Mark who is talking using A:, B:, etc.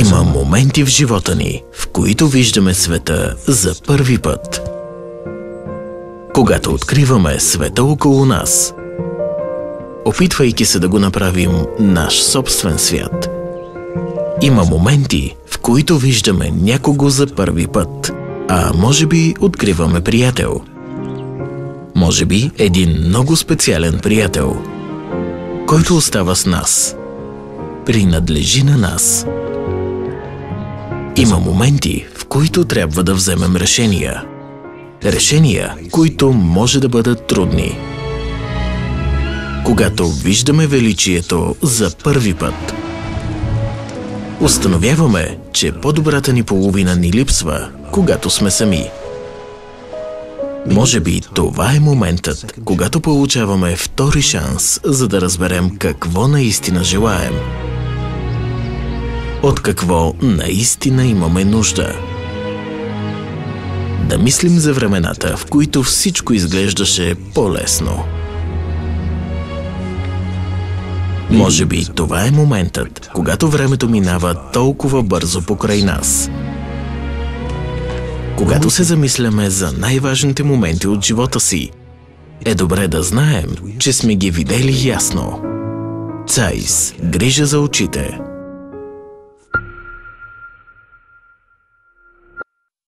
A: Има моменти в живота ни, в които виждаме света за първи път. Когато откриваме света около нас, опитвайки се да го направим наш собствен свят. Има моменти, в които виждаме някого за първи път, а може би откриваме приятел. Може би един много специален приятел, който остава с нас, принадлежи на нас. Има моменти, в които трябва да вземем решения. Решения, които може да бъдат трудни. Когато виждаме величието за първи път, установяваме, че по-добрата ни половина ни липсва, когато сме сами. Може би това е моментът, когато получаваме втори шанс, за да разберем какво наистина желаем от какво наистина имаме нужда. Да мислим за времената, в които всичко изглеждаше по-лесно. Може би това е моментът, когато времето минава толкова бързо покрай нас. Когато се замисляме за най-важните моменти от живота си, е добре да знаем, че сме ги видели ясно. Цайс – грижа за очите –